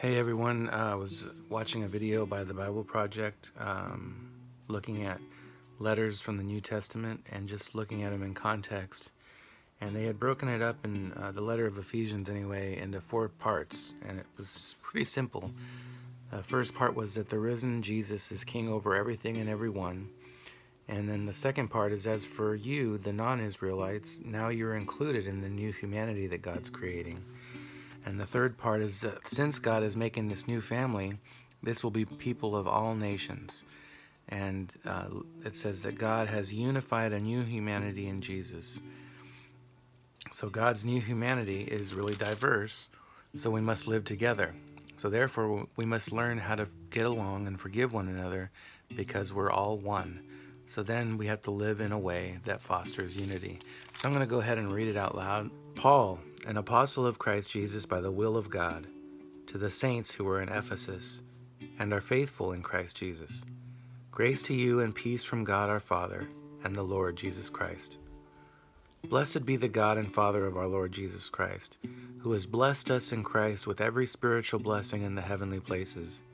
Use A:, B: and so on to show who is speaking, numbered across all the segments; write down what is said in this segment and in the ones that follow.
A: Hey everyone, uh, I was watching a video by the Bible Project um, looking at letters from the New Testament and just looking at them in context. And they had broken it up in uh, the letter of Ephesians, anyway, into four parts, and it was pretty simple. The first part was that the risen Jesus is king over everything and everyone. And then the second part is as for you, the non Israelites, now you're included in the new humanity that God's creating. And the third part is that since God is making this new family, this will be people of all nations. And uh, it says that God has unified a new humanity in Jesus. So God's new humanity is really diverse, so we must live together. So therefore, we must learn how to get along and forgive one another because we're all one. So then we have to live in a way that fosters unity. So I'm going to go ahead and read it out loud. Paul, an apostle of Christ Jesus by the will of God, to the saints who are in Ephesus and are faithful in Christ Jesus. Grace to you and peace from God our Father and the Lord Jesus Christ. Blessed be the God and Father of our Lord Jesus Christ, who has blessed us in Christ with every spiritual blessing in the heavenly places,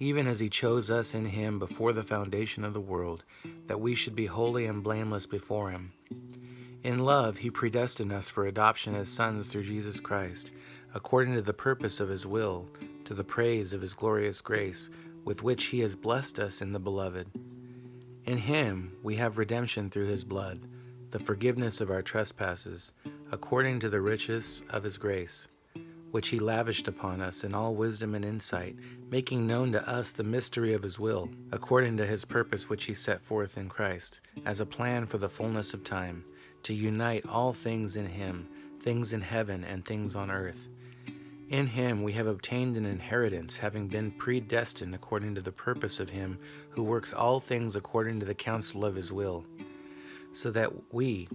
A: even as he chose us in him before the foundation of the world, that we should be holy and blameless before him. In love, he predestined us for adoption as sons through Jesus Christ, according to the purpose of his will, to the praise of his glorious grace, with which he has blessed us in the Beloved. In him we have redemption through his blood, the forgiveness of our trespasses, according to the riches of his grace, which he lavished upon us in all wisdom and insight, making known to us the mystery of his will, according to his purpose which he set forth in Christ, as a plan for the fullness of time to unite all things in Him, things in heaven and things on earth. In Him we have obtained an inheritance, having been predestined according to the purpose of Him who works all things according to the counsel of His will, so that we,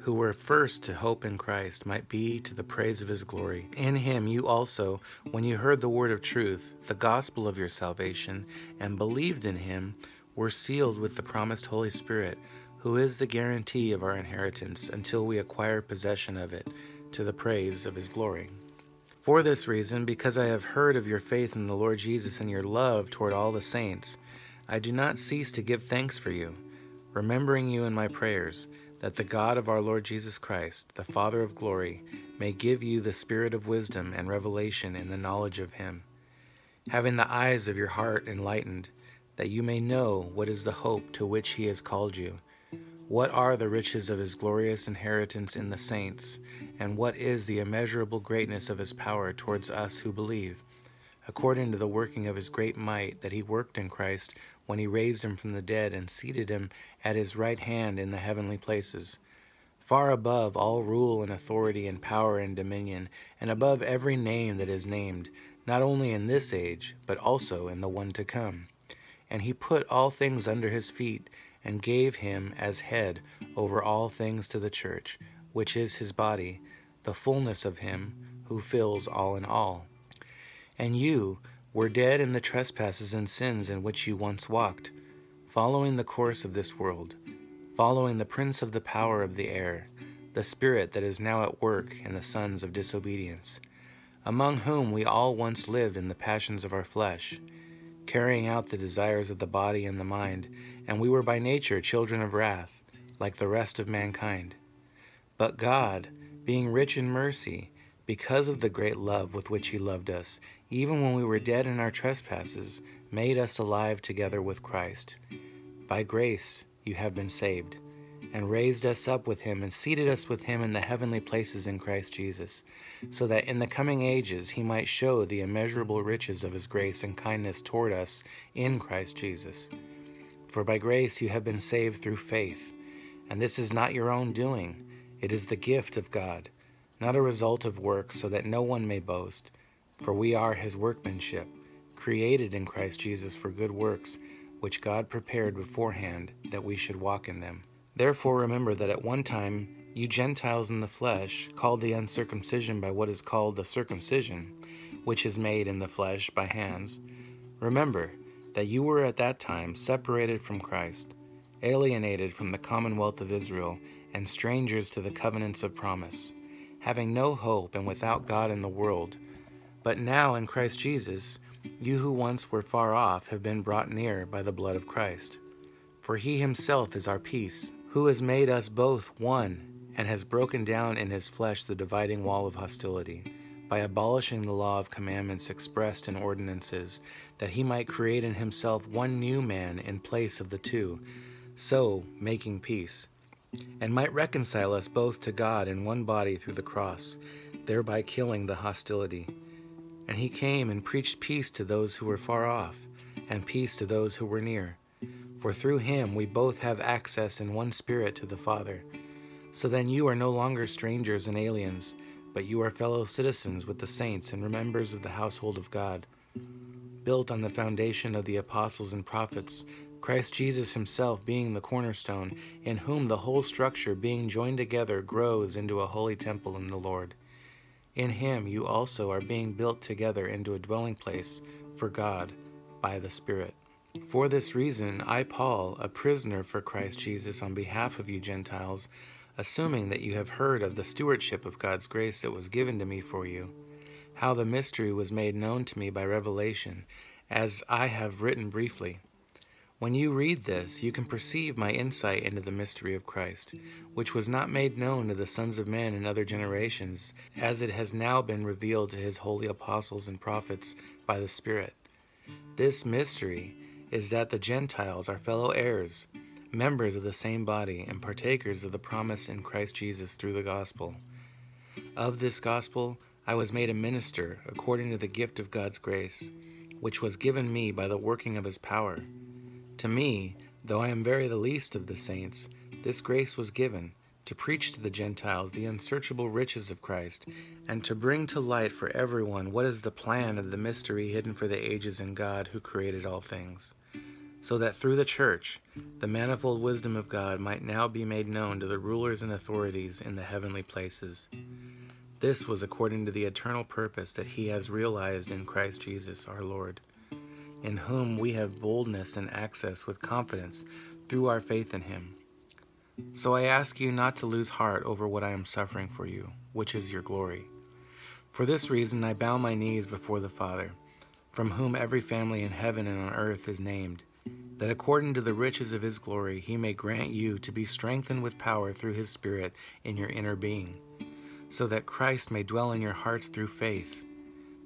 A: who were first to hope in Christ, might be to the praise of His glory. In Him you also, when you heard the word of truth, the gospel of your salvation, and believed in Him, were sealed with the promised Holy Spirit who is the guarantee of our inheritance until we acquire possession of it, to the praise of his glory. For this reason, because I have heard of your faith in the Lord Jesus and your love toward all the saints, I do not cease to give thanks for you, remembering you in my prayers, that the God of our Lord Jesus Christ, the Father of glory, may give you the spirit of wisdom and revelation in the knowledge of him, having the eyes of your heart enlightened, that you may know what is the hope to which he has called you what are the riches of his glorious inheritance in the saints, and what is the immeasurable greatness of his power towards us who believe? According to the working of his great might that he worked in Christ when he raised him from the dead and seated him at his right hand in the heavenly places, far above all rule and authority and power and dominion, and above every name that is named, not only in this age, but also in the one to come. And he put all things under his feet and gave him as head over all things to the church, which is his body, the fullness of him who fills all in all. And you were dead in the trespasses and sins in which you once walked, following the course of this world, following the prince of the power of the air, the spirit that is now at work in the sons of disobedience, among whom we all once lived in the passions of our flesh carrying out the desires of the body and the mind, and we were by nature children of wrath, like the rest of mankind. But God, being rich in mercy, because of the great love with which He loved us, even when we were dead in our trespasses, made us alive together with Christ. By grace you have been saved and raised us up with him and seated us with him in the heavenly places in Christ Jesus, so that in the coming ages he might show the immeasurable riches of his grace and kindness toward us in Christ Jesus. For by grace you have been saved through faith, and this is not your own doing, it is the gift of God, not a result of works, so that no one may boast. For we are his workmanship, created in Christ Jesus for good works, which God prepared beforehand that we should walk in them. Therefore, remember that at one time you Gentiles in the flesh, called the uncircumcision by what is called the circumcision, which is made in the flesh by hands, remember that you were at that time separated from Christ, alienated from the commonwealth of Israel, and strangers to the covenants of promise, having no hope and without God in the world. But now in Christ Jesus, you who once were far off have been brought near by the blood of Christ. For he himself is our peace, who has made us both one and has broken down in his flesh the dividing wall of hostility, by abolishing the law of commandments expressed in ordinances, that he might create in himself one new man in place of the two, so making peace, and might reconcile us both to God in one body through the cross, thereby killing the hostility. And he came and preached peace to those who were far off, and peace to those who were near. For through him we both have access in one spirit to the Father. So then you are no longer strangers and aliens, but you are fellow citizens with the saints and members of the household of God, built on the foundation of the apostles and prophets, Christ Jesus himself being the cornerstone, in whom the whole structure being joined together grows into a holy temple in the Lord. In him you also are being built together into a dwelling place for God by the Spirit. For this reason, I, Paul, a prisoner for Christ Jesus on behalf of you Gentiles, assuming that you have heard of the stewardship of God's grace that was given to me for you, how the mystery was made known to me by revelation, as I have written briefly. When you read this, you can perceive my insight into the mystery of Christ, which was not made known to the sons of men in other generations, as it has now been revealed to his holy apostles and prophets by the Spirit. This mystery is that the Gentiles are fellow heirs members of the same body, and partakers of the promise in Christ Jesus through the gospel. Of this gospel I was made a minister according to the gift of God's grace, which was given me by the working of his power. To me, though I am very the least of the saints, this grace was given to preach to the Gentiles the unsearchable riches of Christ, and to bring to light for everyone what is the plan of the mystery hidden for the ages in God who created all things so that through the church the manifold wisdom of God might now be made known to the rulers and authorities in the heavenly places. This was according to the eternal purpose that He has realized in Christ Jesus our Lord, in whom we have boldness and access with confidence through our faith in Him. So I ask you not to lose heart over what I am suffering for you, which is your glory. For this reason I bow my knees before the Father, from whom every family in heaven and on earth is named that according to the riches of his glory he may grant you to be strengthened with power through his Spirit in your inner being, so that Christ may dwell in your hearts through faith,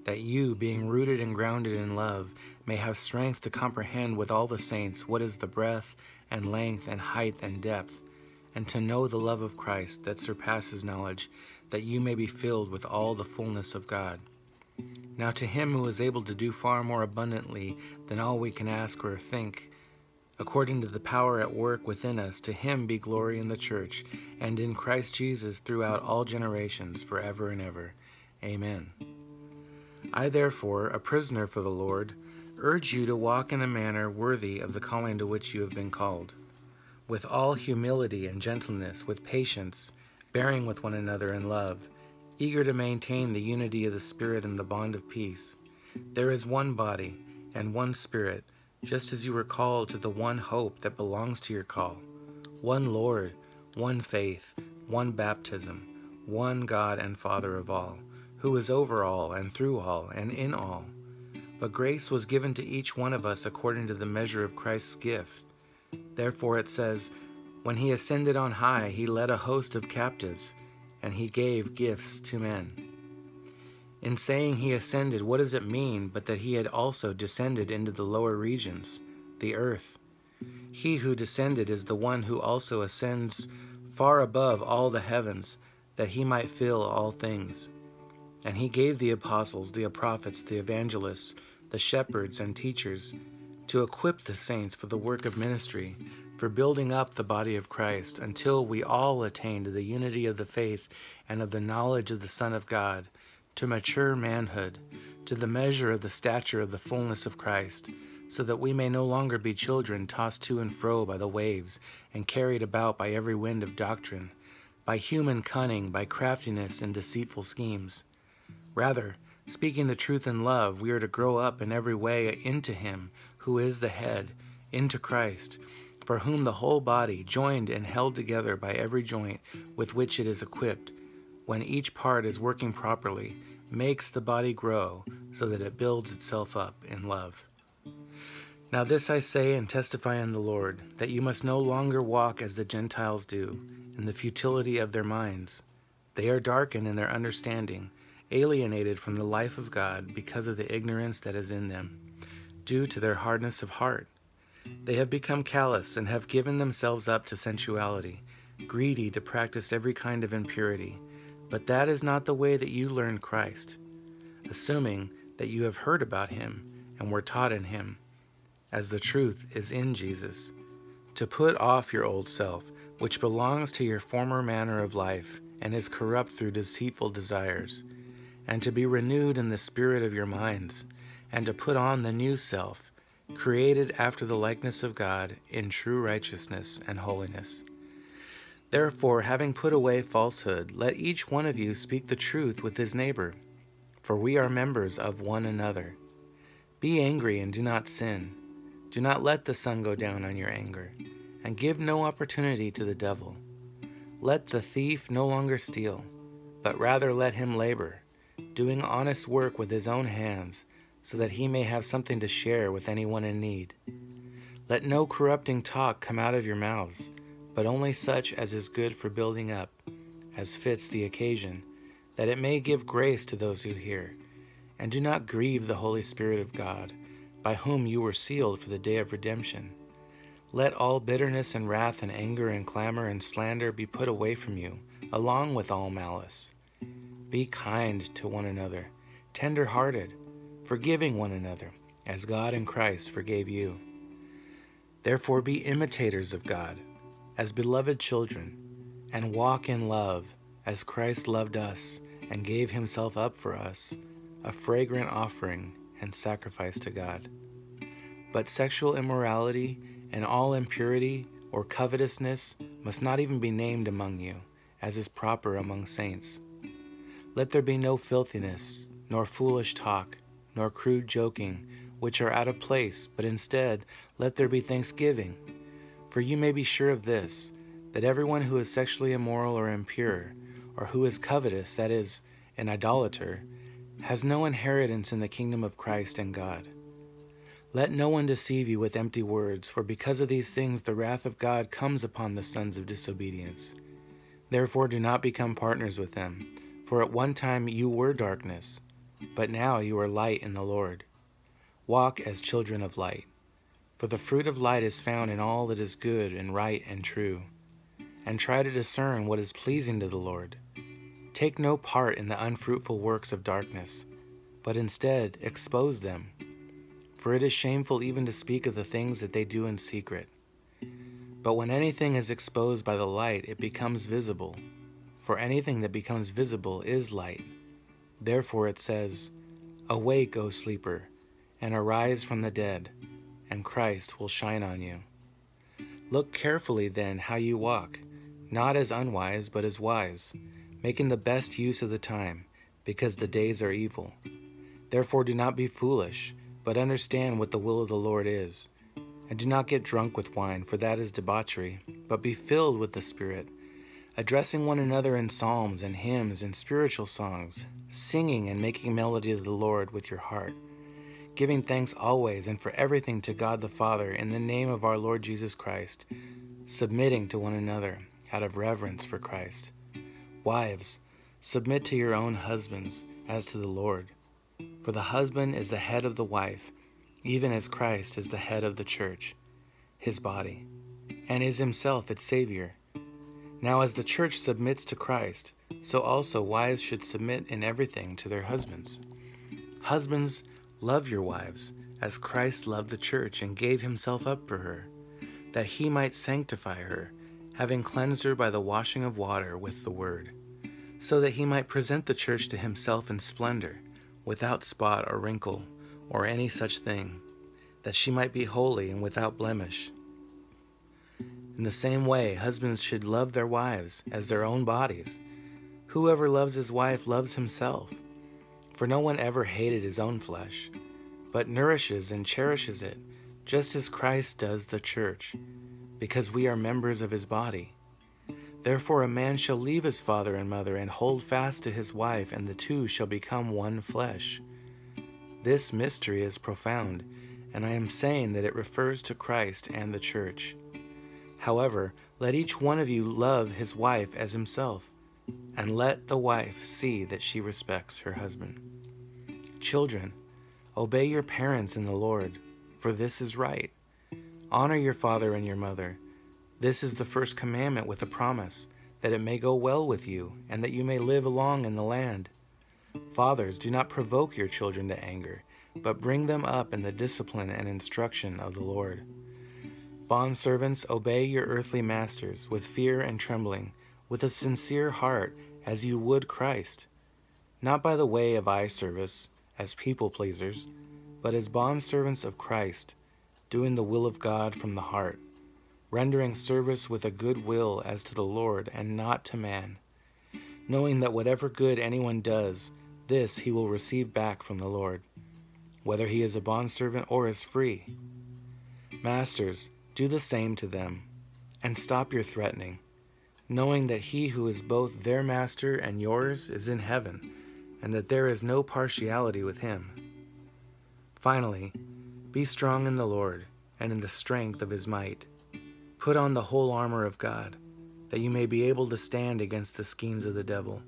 A: that you, being rooted and grounded in love, may have strength to comprehend with all the saints what is the breadth and length and height and depth, and to know the love of Christ that surpasses knowledge, that you may be filled with all the fullness of God. Now, to him who is able to do far more abundantly than all we can ask or think, according to the power at work within us, to him be glory in the church and in Christ Jesus throughout all generations, forever and ever. Amen. I, therefore, a prisoner for the Lord, urge you to walk in a manner worthy of the calling to which you have been called, with all humility and gentleness, with patience, bearing with one another in love, eager to maintain the unity of the Spirit and the bond of peace. There is one body and one Spirit just as you were called to the one hope that belongs to your call one Lord, one faith, one baptism, one God and Father of all, who is over all and through all and in all. But grace was given to each one of us according to the measure of Christ's gift. Therefore it says, When he ascended on high, he led a host of captives, and he gave gifts to men. In saying he ascended, what does it mean but that he had also descended into the lower regions, the earth? He who descended is the one who also ascends far above all the heavens, that he might fill all things. And he gave the apostles, the prophets, the evangelists, the shepherds, and teachers to equip the saints for the work of ministry, for building up the body of Christ, until we all attain to the unity of the faith and of the knowledge of the Son of God to mature manhood, to the measure of the stature of the fullness of Christ, so that we may no longer be children tossed to and fro by the waves and carried about by every wind of doctrine, by human cunning, by craftiness and deceitful schemes. Rather, speaking the truth in love, we are to grow up in every way into Him who is the head, into Christ, for whom the whole body, joined and held together by every joint with which it is equipped, when each part is working properly, makes the body grow so that it builds itself up in love. Now, this I say and testify in the Lord, that you must no longer walk as the Gentiles do, in the futility of their minds. They are darkened in their understanding, alienated from the life of God because of the ignorance that is in them, due to their hardness of heart. They have become callous and have given themselves up to sensuality, greedy to practice every kind of impurity. But that is not the way that you learned Christ, assuming that you have heard about him and were taught in him, as the truth is in Jesus, to put off your old self, which belongs to your former manner of life and is corrupt through deceitful desires, and to be renewed in the spirit of your minds, and to put on the new self, created after the likeness of God in true righteousness and holiness. Therefore, having put away falsehood, let each one of you speak the truth with his neighbor, for we are members of one another. Be angry and do not sin. Do not let the sun go down on your anger, and give no opportunity to the devil. Let the thief no longer steal, but rather let him labor, doing honest work with his own hands, so that he may have something to share with anyone in need. Let no corrupting talk come out of your mouths but only such as is good for building up, as fits the occasion, that it may give grace to those who hear. And do not grieve the Holy Spirit of God, by whom you were sealed for the day of redemption. Let all bitterness and wrath and anger and clamor and slander be put away from you, along with all malice. Be kind to one another, tender hearted, forgiving one another, as God in Christ forgave you. Therefore be imitators of God as beloved children, and walk in love as Christ loved us and gave himself up for us, a fragrant offering and sacrifice to God. But sexual immorality and all impurity or covetousness must not even be named among you, as is proper among saints. Let there be no filthiness, nor foolish talk, nor crude joking, which are out of place, but instead let there be thanksgiving. For you may be sure of this, that everyone who is sexually immoral or impure, or who is covetous, that is, an idolater, has no inheritance in the kingdom of Christ and God. Let no one deceive you with empty words, for because of these things the wrath of God comes upon the sons of disobedience. Therefore do not become partners with them, for at one time you were darkness, but now you are light in the Lord. Walk as children of light. For the fruit of light is found in all that is good and right and true. And try to discern what is pleasing to the Lord. Take no part in the unfruitful works of darkness, but instead expose them. For it is shameful even to speak of the things that they do in secret. But when anything is exposed by the light, it becomes visible. For anything that becomes visible is light. Therefore it says, Awake, O sleeper, and arise from the dead and Christ will shine on you. Look carefully then how you walk, not as unwise, but as wise, making the best use of the time, because the days are evil. Therefore do not be foolish, but understand what the will of the Lord is. And do not get drunk with wine, for that is debauchery, but be filled with the Spirit, addressing one another in psalms and hymns and spiritual songs, singing and making melody to the Lord with your heart giving thanks always and for everything to God the Father in the name of our Lord Jesus Christ, submitting to one another out of reverence for Christ. Wives, submit to your own husbands as to the Lord. For the husband is the head of the wife, even as Christ is the head of the church, his body, and is himself its Savior. Now, as the church submits to Christ, so also wives should submit in everything to their husbands. Husbands, Love your wives, as Christ loved the church and gave himself up for her, that he might sanctify her, having cleansed her by the washing of water with the word, so that he might present the church to himself in splendor, without spot or wrinkle, or any such thing, that she might be holy and without blemish. In the same way, husbands should love their wives as their own bodies. Whoever loves his wife loves himself. For no one ever hated his own flesh, but nourishes and cherishes it, just as Christ does the church, because we are members of his body. Therefore, a man shall leave his father and mother and hold fast to his wife, and the two shall become one flesh. This mystery is profound, and I am saying that it refers to Christ and the church. However, let each one of you love his wife as himself, and let the wife see that she respects her husband. Children, obey your parents in the Lord, for this is right. Honor your father and your mother this is the first commandment with a promise, that it may go well with you, and that you may live long in the land. Fathers, do not provoke your children to anger, but bring them up in the discipline and instruction of the Lord. Bondservants, obey your earthly masters with fear and trembling, with a sincere heart, as you would Christ, not by the way of eye service, as people pleasers, but as bondservants of Christ, doing the will of God from the heart rendering service with a good will as to the Lord and not to man, knowing that whatever good anyone does, this he will receive back from the Lord, whether he is a bondservant or is free. Masters, do the same to them, and stop your threatening, knowing that he who is both their master and yours is in heaven, and that there is no partiality with him. Finally, be strong in the Lord and in the strength of his might. Put on the whole armor of God, that you may be able to stand against the schemes of the devil.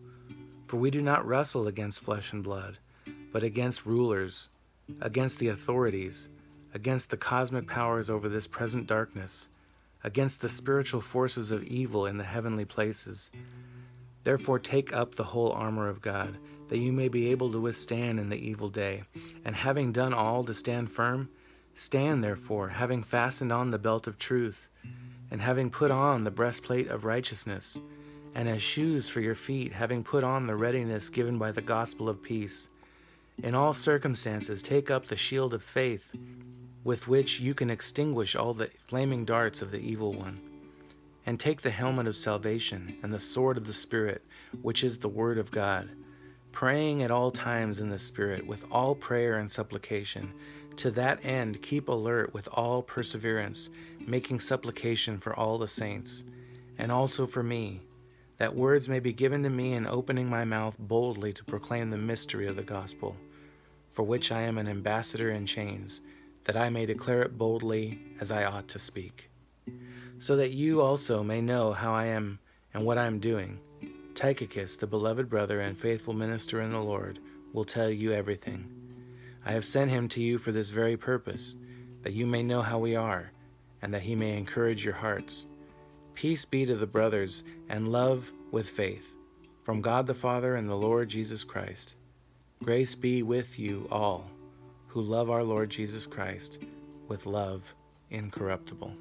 A: For we do not wrestle against flesh and blood, but against rulers, against the authorities, against the cosmic powers over this present darkness, against the spiritual forces of evil in the heavenly places. Therefore, take up the whole armor of God, that you may be able to withstand in the evil day, and having done all to stand firm, stand therefore, having fastened on the belt of truth and having put on the breastplate of righteousness, and as shoes for your feet, having put on the readiness given by the gospel of peace. In all circumstances, take up the shield of faith, with which you can extinguish all the flaming darts of the evil one. And take the helmet of salvation and the sword of the Spirit, which is the Word of God, praying at all times in the Spirit with all prayer and supplication to that end, keep alert with all perseverance, making supplication for all the saints, and also for me, that words may be given to me in opening my mouth boldly to proclaim the mystery of the gospel, for which I am an ambassador in chains, that I may declare it boldly as I ought to speak. So that you also may know how I am and what I am doing. Tychicus, the beloved brother and faithful minister in the Lord, will tell you everything. I have sent him to you for this very purpose, that you may know how we are, and that he may encourage your hearts. Peace be to the brothers, and love with faith, from God the Father and the Lord Jesus Christ. Grace be with you all who love our Lord Jesus Christ with love incorruptible.